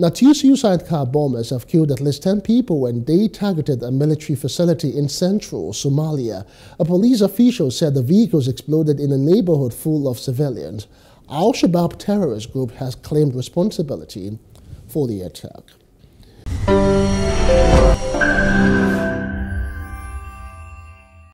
Now, two suicide car bombers have killed at least 10 people when they targeted a military facility in central Somalia. A police official said the vehicles exploded in a neighborhood full of civilians. Al Shabaab terrorist group has claimed responsibility for the attack.